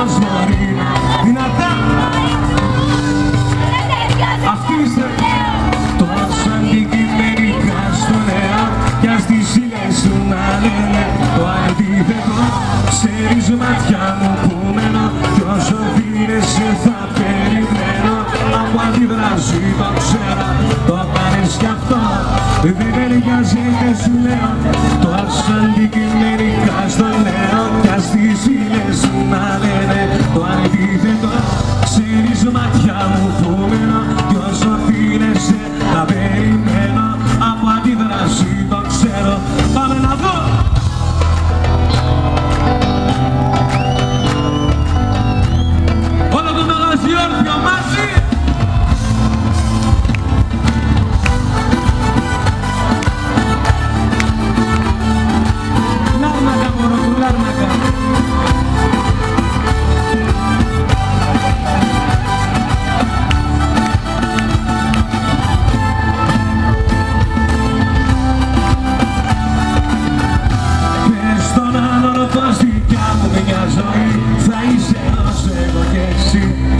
πως μπορεί δυνατά. Αυτή είστε. Τόσο αντικειμενικά στο νέο κι ας τις ήλιες σου να λένε. Το αντίθετο Ξέρεις ματιά μου που μένω κι όσο δίνεσαι θα περιμένω. Από αντιδράσει το ξέρω το κάνεις κι αυτό. Δεν ταιριάζει και σου λέω. Τόσο αντικειμενικά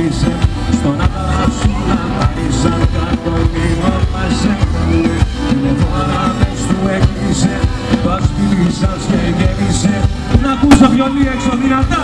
Και γύρισε Στον άντρα σου να πάει σαν κακομοίρο μαζεύουνε Μια φορά δεν σου έκλεισε το σπίτι σας και γέμισε. Να ακούσω βιολί έξω δυνατά